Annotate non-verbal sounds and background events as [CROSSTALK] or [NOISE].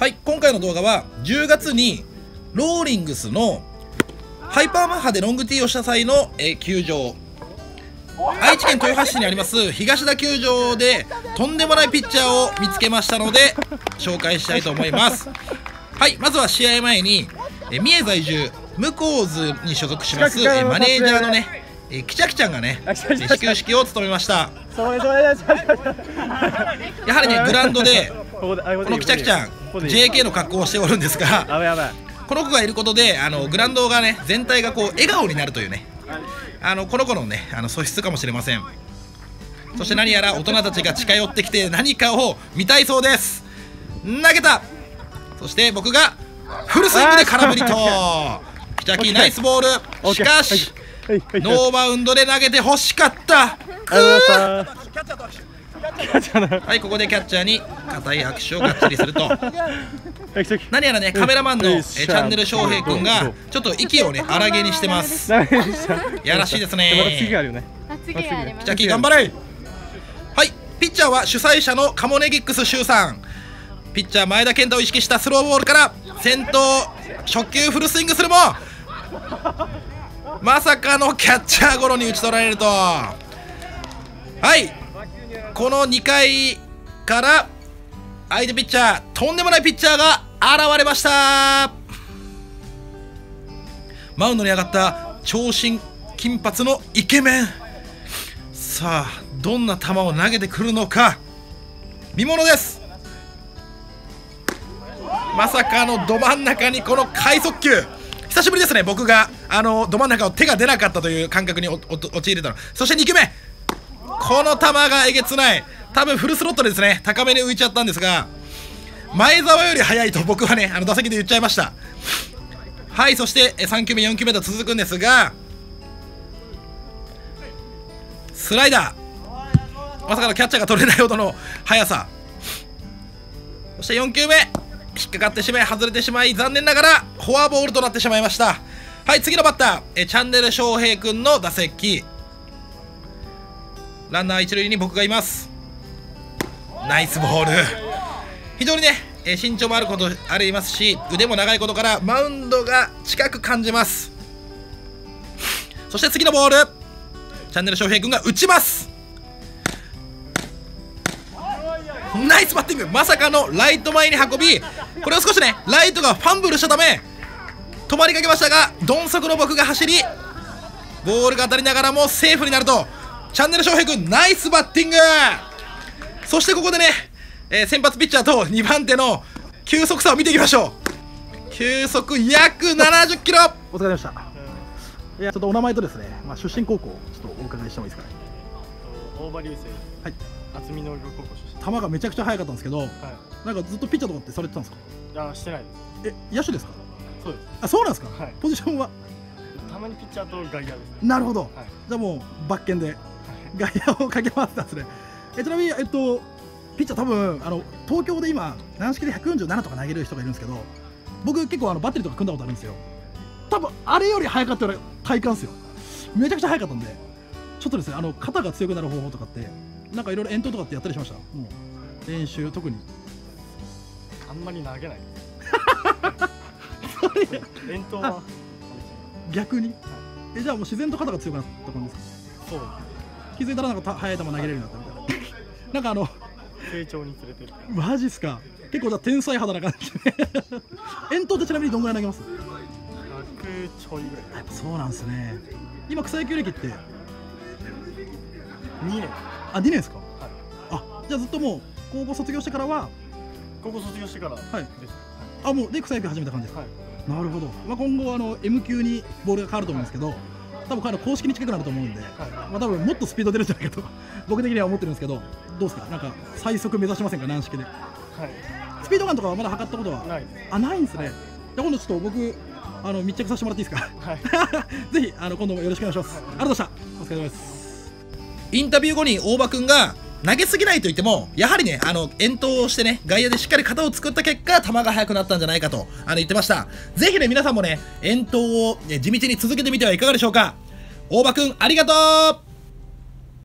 はい今回の動画は10月にローリングスのハイパーマッハでロングティーをした際の、えー球場。愛知県豊橋市にあります東田球場でとんでもないピッチャーを見つけましたので紹介したいと思います。はいまずは試合前に、えー三重在住向こう図に所属します、えーマネージャーのね、えー、きちゃきちゃんがね、えー始球式を務めました。やはりねグラウンドでこのきちゃきちゃん JK の格好をしておるんですがこの子がいることであのグラウンドがね全体がこう笑顔になるというね。あのこの子のねあの素質かもしれません。そして何やら大人たちが近寄ってきて何かを見たいそうです。投げた。そして僕がフルスイングで空振りと。キチャキナイスボール。しかしノーバウンドで投げて欲しかった [LAUGHS] はいここでキャッチャーに固い握手をがっちりすると。[LAUGHS] 何やらねカメラマンのえチャンネル翔平君がちょっと息をね [LAUGHS] 荒げにしてます。やらしいですね。また次があるよね。あ次あります。ジャッキー頑張れ。はいピッチャーは主催者のカモネギックス周さん。ピッチャー前田健太を意識したスローボールから先頭初球フルスイングするもまさかのキャッチャーゴロに打ち取られると。はいこの2回から相手ピッチャーとんでもないピッチャーが現れました。マウンドに上がった長身金髪のイケメン。さあどんな球を投げてくるのか。見ものです。まさかのど真ん中にこの快速球。久しぶりですね僕があのど真ん中を手が出なかったという感覚に陥れたの。そして2球目。この球がえげつない。多分フルスロットですね。高めに浮いちゃったんですが前澤より速いと僕はねあの打席で言っちゃいました。はいそして3球目4球目と続くんですがスライダー。まさかのキャッチャーが取れないほどの速さ。そして4球目。引っかかってしまい外れてしまい残念ながらフォアボールとなってしまいました。はい次のバッター。えチャンネル翔平君の打席。ランナー一塁に僕がいます。ナイスボール。非常にねえ身長もあることありますし腕も長いことからマウンドが近く感じます。そして次のボール。チャンネル翔平君が打ちます。ナイスバッティング。まさかのライト前に運びこれを少しねライトがファンブルしたため止まりかけましたが鈍足の僕が走りボールが当たりながらもセーフになるとチャンネル翔平君ナイスバッティング。そしてここでね、えー先発ピッチャーと2番手の球速差を見ていきましょう。球速約70キロ。お疲れ様でした。いや、ちょっとお名前とですね、まあ、出身高校、ちょっとお伺いしてもいいですかね。大場流星はい。厚みの高校出球がめちゃくちゃ速かったんですけど、身はい。なんかずっとピッチャーとかってされてたんですか？いやしてないです。え、野手ですか？そうです。あ、そうなんですか、はい。ポジションは？たまにピッチャーと外野ですなるほど。はい。じゃあもう、バッケンで外野をかけ回ってたんですね。え、ちなみに、えっと、ピッチャー多分、あの、東京で今、軟式で147とか投げる人がいるんですけど、僕結構あのバッテリーとか組んだことあるんですよ。多分、あれより速かったような体感ですよ。めちゃくちゃ速かったんで、ちょっとですね、あの、肩が強くなる方法とかって、なんかいろいろ遠投とかってやったりしました？もう、練習、特に。あんまり投げないです [LAUGHS] 遠投は逆に？えじゃあもう自然と肩が強くなった感じですか？そう気づいたらなんかた速い球投げれるようになったみたいな。なんかあの成長につれてる。マジっすか？結構じゃあ天才肌な感じで遠投ってちなみにどんぐらい投げます？100ちょいぐらい。やっぱそうなんですね。今草野球歴って？2年。あ2年ですか？はい。あじゃあずっともう高校卒業してからは？高校卒業してからです。はい。あもうで草野球始めた感じですか、はい。なるほど、まあ、今後あの M 級にボールが変わると思うんですけど多分彼は公式に近くなると思うんで、はい。まあ、多分もっとスピード出るんじゃないかと [LAUGHS] 僕的には思ってるんですけどどうですか？なんか最速目指しませんか？軟式で。はい。スピードガンとかはまだ測ったことはない。あないんですね、じゃあ今度ちょっと僕あの密着させてもらっていいですか？はい。[LAUGHS] ぜひあの今度もよろしくお願いします、ありがとうございました。お疲れ様です。インタビュー後に大場君が投げすぎないといってもやはりねあの遠投をしてね外野でしっかり型を作った結果球が速くなったんじゃないかとあの言ってました。ぜひね皆さんもね遠投をね地道に続けてみてはいかがでしょうか。大場くんありがとう！